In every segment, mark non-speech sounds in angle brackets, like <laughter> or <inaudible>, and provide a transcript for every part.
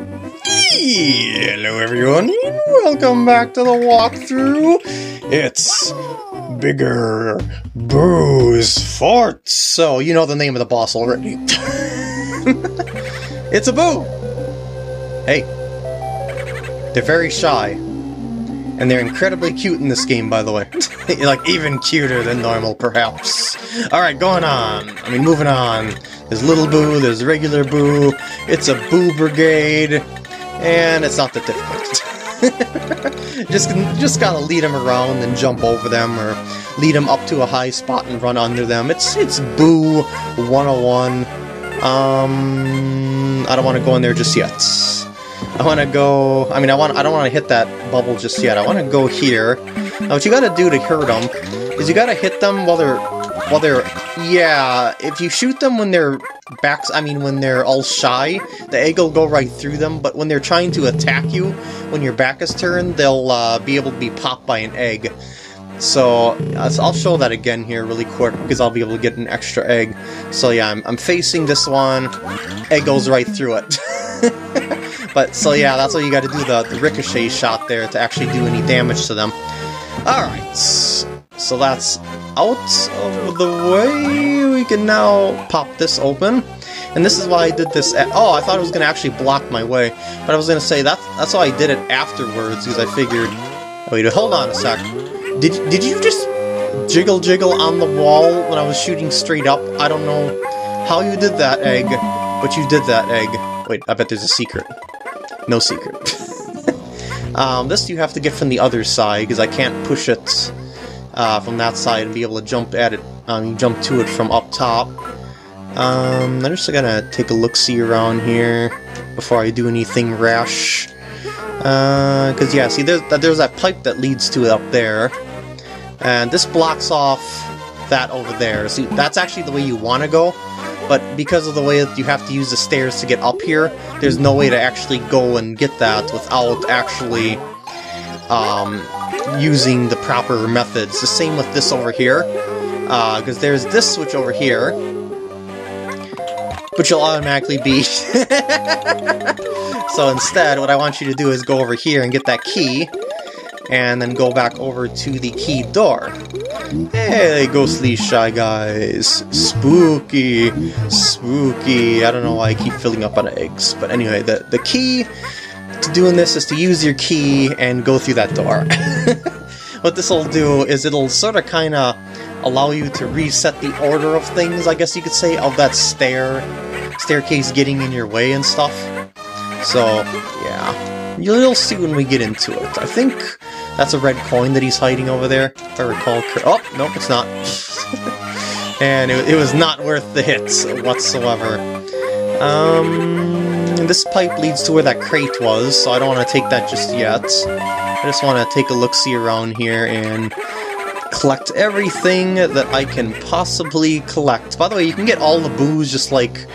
Hello everyone, and welcome back to the walkthrough. It's Bigger Boo's Fort. So, you know the name of the boss already. <laughs> it's a Boo! Hey. They're very shy. And they're incredibly cute in this game, by the way. <laughs> like, even cuter than normal, perhaps. Alright, going on. I mean, moving on. There's Little Boo, there's Regular Boo, it's a Boo Brigade, and it's not that difficult. <laughs> just, just gotta lead them around and jump over them, or lead them up to a high spot and run under them. It's, it's Boo 101. Um, I don't want to go in there just yet. I want to go... I mean, I want. I don't want to hit that bubble just yet. I want to go here. Now, what you gotta do to hurt them is you gotta hit them while they're... While they're... Yeah, if you shoot them when they're backs... I mean, when they're all shy, the egg will go right through them, but when they're trying to attack you, when your back is turned, they'll uh, be able to be popped by an egg. So, I'll show that again here really quick, because I'll be able to get an extra egg. So yeah, I'm, I'm facing this one, egg goes right through it. <laughs> But, so yeah, that's why you gotta do the, the ricochet shot there to actually do any damage to them. Alright, so that's out of the way. We can now pop this open. And this is why I did this Oh, I thought it was gonna actually block my way. But I was gonna say, that's, that's why I did it afterwards, because I figured... Wait, hold on a sec. Did, did you just jiggle jiggle on the wall when I was shooting straight up? I don't know how you did that, egg, but you did that, egg. Wait, I bet there's a secret. No secret. <laughs> um, this you have to get from the other side, because I can't push it uh, from that side and be able to jump at it, um, jump to it from up top. Um, I'm just gonna take a look-see around here before I do anything rash. Because, uh, yeah, see, there's, there's that pipe that leads to it up there. And this blocks off that over there. See, that's actually the way you want to go but because of the way that you have to use the stairs to get up here, there's no way to actually go and get that without actually um, using the proper methods. The same with this over here, because uh, there's this switch over here, which will automatically be... <laughs> so instead, what I want you to do is go over here and get that key, and then go back over to the key door. Hey, ghostly shy guys. Spooky. Spooky. I don't know why I keep filling up on eggs. But anyway, the, the key to doing this is to use your key and go through that door. <laughs> what this will do is it'll sort of kind of allow you to reset the order of things, I guess you could say, of that stair staircase getting in your way and stuff. So, yeah. You'll see when we get into it. I think that's a red coin that he's hiding over there, if I recall Oh, nope, it's not. <laughs> and it, it, was not worth the hits whatsoever. Um, this pipe leads to where that crate was, so I don't want to take that just yet. I just want to take a look-see around here and collect everything that I can possibly collect. By the way, you can get all the boos just, like,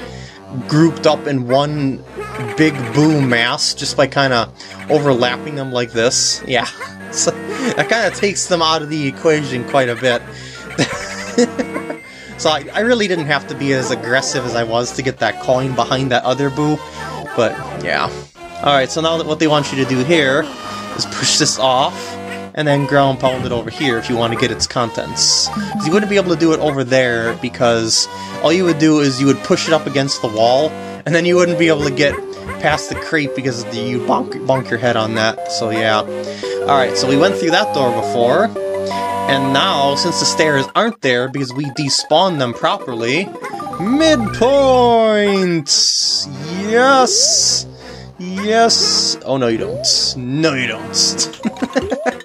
grouped up in one big boo mass just by kind of overlapping them like this. Yeah, <laughs> so that kind of takes them out of the equation quite a bit. <laughs> so I, I, really didn't have to be as aggressive as I was to get that coin behind that other boo, but yeah. Alright, so now that what they want you to do here is push this off, and then ground pound it over here if you want to get its contents. You wouldn't be able to do it over there because all you would do is you would push it up against the wall, and then you wouldn't be able to get past the creep because you bonk, bonk your head on that, so yeah. Alright, so we went through that door before, and now, since the stairs aren't there because we despawned them properly, midpoint! Yes! Yes! Oh, no you don't. No you don't. <laughs>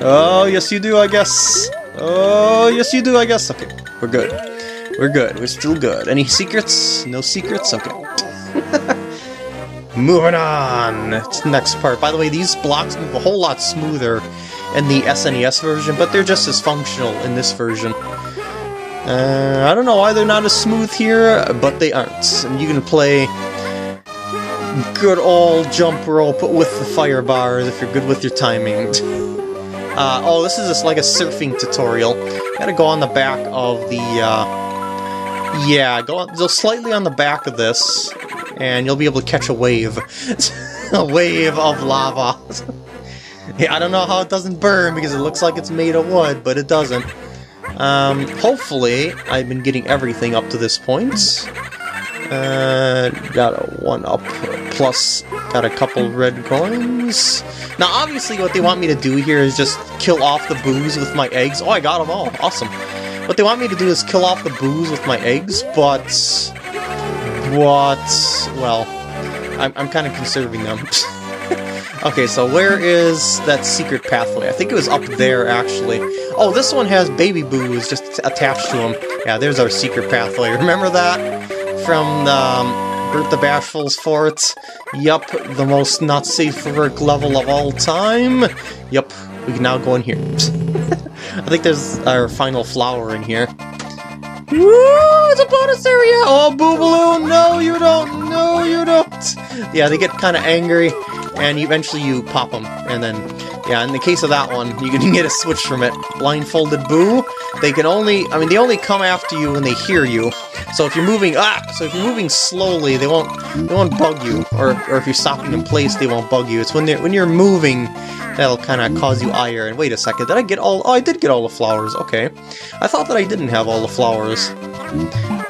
oh, yes you do, I guess. Oh, yes you do, I guess. Okay, we're good. We're good. We're still good. Any secrets? No secrets? Okay. <laughs> Moving on to the next part. By the way, these blocks move a whole lot smoother in the SNES version, but they're just as functional in this version. Uh, I don't know why they're not as smooth here, but they aren't. And you can play good old jump rope with the fire bars if you're good with your timing. <laughs> Uh, oh, this is just like a surfing tutorial. You gotta go on the back of the, uh, Yeah, go, on, go slightly on the back of this, and you'll be able to catch a wave. <laughs> a wave of lava. <laughs> yeah, I don't know how it doesn't burn because it looks like it's made of wood, but it doesn't. Um, hopefully, I've been getting everything up to this point. Uh, got a one up, plus got a couple red coins. Now, obviously, what they want me to do here is just kill off the boos with my eggs. Oh, I got them all. Awesome. What they want me to do is kill off the boos with my eggs, but... What? Well, I'm, I'm kind of conserving them. <laughs> okay, so where is that secret pathway? I think it was up there, actually. Oh, this one has baby boos just attached to them. Yeah, there's our secret pathway. <laughs> Remember that? From the, um, Burt the Bashful's fort? Yup, the most not safe work level of all time. Yup, we can now go in here. <laughs> I think there's our final flower in here. Woo! It's a bonus area! Oh, Boobaloo! No, you don't! No, you don't! Yeah, they get kind of angry, and eventually you pop them, and then yeah, in the case of that one, you can <laughs> get a switch from it. Blindfolded Boo, they can only, I mean, they only come after you when they hear you. So if you're moving, ah, so if you're moving slowly, they won't, they won't bug you. Or, or if you're stopping in place, they won't bug you. It's when when you're moving, that'll kind of cause you ire. And wait a second, did I get all, oh, I did get all the flowers, okay. I thought that I didn't have all the flowers.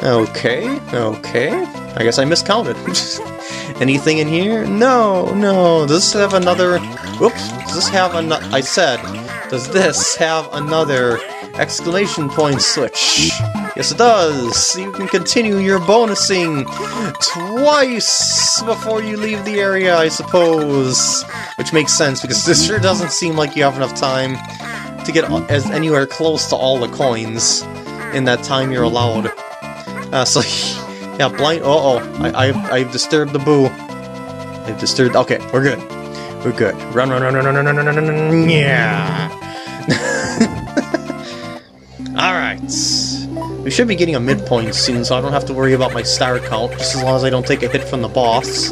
Okay, okay. I guess I miscounted. <laughs> Anything in here? No, no. Does this have another... Whoops. Does this have another... I said, does this have another exclamation point switch? Yes, it does. You can continue your bonusing twice before you leave the area, I suppose. Which makes sense, because this sure doesn't seem like you have enough time to get as anywhere close to all the coins in that time you're allowed. Uh, so, <laughs> yeah, blind. Uh oh, I, I, I've disturbed the boo. I've disturbed. Okay, we're good. We're good. Run, run, run, run, run, run, run, run, run. Yeah. <laughs> All right. We should be getting a midpoint soon, so I don't have to worry about my star count, just as long as I don't take a hit from the boss.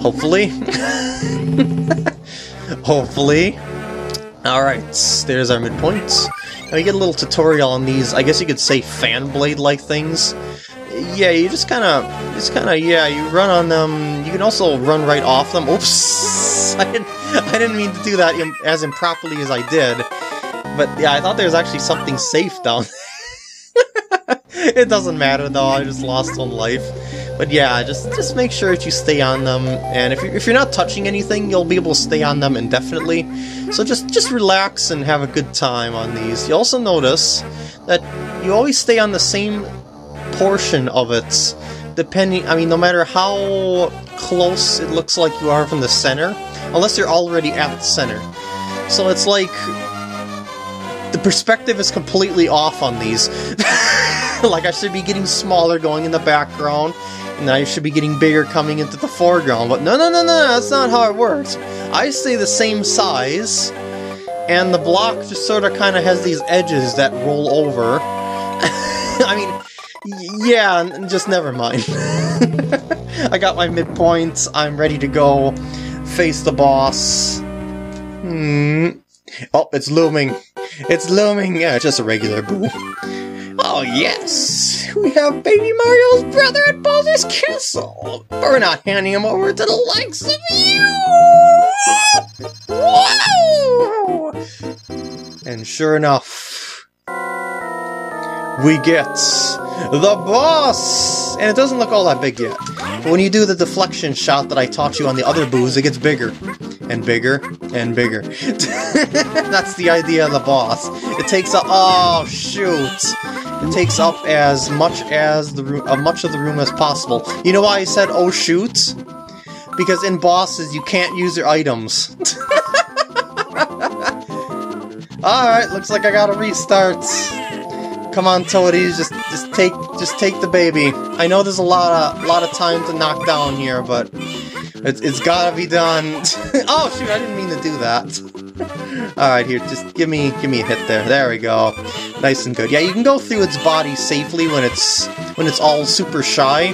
Hopefully. <laughs> Hopefully. Alright, there's our midpoint. Now you get a little tutorial on these, I guess you could say fan blade-like things. Yeah, you just kind of, just kind of, yeah, you run on them. You can also run right off them. Oops, <laughs> I didn't, I didn't mean to do that as improperly as I did. But yeah, I thought there was actually something safe down there. <laughs> it doesn't matter though, I just lost one life. But yeah, just just make sure that you stay on them, and if you're, if you're not touching anything, you'll be able to stay on them indefinitely. So just, just relax and have a good time on these. You also notice that you always stay on the same portion of it, depending, I mean, no matter how close it looks like you are from the center, unless you're already at the center. So it's like, the perspective is completely off on these. <laughs> like I should be getting smaller going in the background, and I should be getting bigger coming into the foreground. But no, no, no, no, that's not how it works. I stay the same size, and the block just sort of kind of has these edges that roll over. <laughs> I mean, yeah, just never mind. <laughs> I got my midpoints, I'm ready to go face the boss. Hmm. Oh, it's looming. It's looming. Yeah, just a regular boo. Oh, yes! We have Baby Mario's brother at Bowser's Castle! We're not handing him over to the likes of you! And sure enough, we get the boss! And it doesn't look all that big yet. But when you do the deflection shot that I taught you on the other boos, it gets bigger. And bigger, and bigger. <laughs> That's the idea of the boss. It takes a- oh, shoot! It takes up as much as the room, uh, much of the room as possible. You know why I said "oh shoot"? Because in bosses you can't use your items. <laughs> All right, looks like I got to restart. Come on, Toadies, just just take just take the baby. I know there's a lot of lot of time to knock down here, but it's, it's gotta be done. <laughs> oh shoot, I didn't mean to do that. <laughs> Alright, here, just give me give me a hit there. There we go. Nice and good. Yeah, you can go through its body safely when it's when it's all super shy.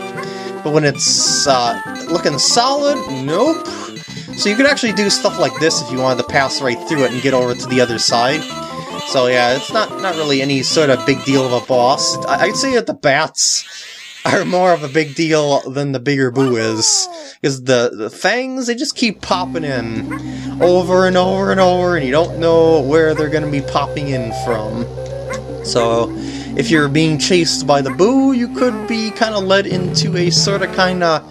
But when it's uh, looking solid, nope. So you could actually do stuff like this if you wanted to pass right through it and get over to the other side. So yeah, it's not not really any sort of big deal of a boss. I'd say that the bats are more of a big deal than the bigger boo is. Because the, the fangs, they just keep popping in over and over and over, and you don't know where they're going to be popping in from. So, if you're being chased by the boo, you could be kind of led into a sort of kind of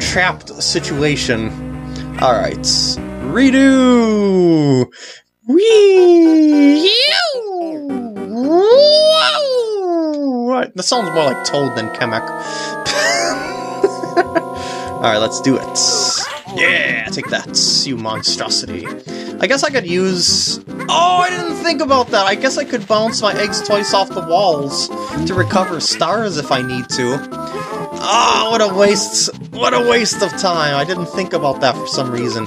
trapped situation. Alright, redo! Wee! Whoa! That sounds more like Toad than Kamek. <laughs> Alright, let's do it. Yeah, take that, you monstrosity. I guess I could use... Oh, I didn't think about that! I guess I could bounce my eggs twice off the walls to recover stars if I need to. Oh, what a waste! What a waste of time! I didn't think about that for some reason.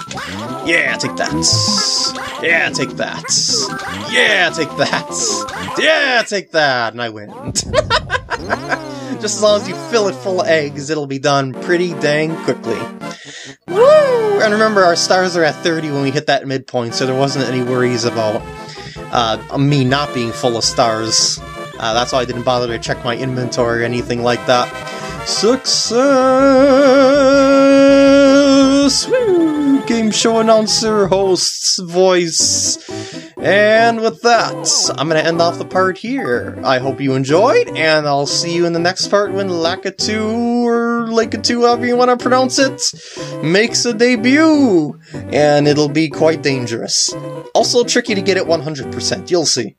Yeah, take that. Yeah, take that. Yeah, take that. Yeah, take that. And I win. <laughs> Just as long as you fill it full of eggs, it'll be done pretty dang quickly. Woo! And remember, our stars are at 30 when we hit that midpoint, so there wasn't any worries about uh, me not being full of stars. Uh, that's why I didn't bother to check my inventory or anything like that. Success! Woo! Game show announcer host's voice. And with that, I'm going to end off the part here. I hope you enjoyed, and I'll see you in the next part when Lakitu, or Lakitu, however you want to pronounce it, makes a debut. And it'll be quite dangerous. Also tricky to get it 100%, you'll see.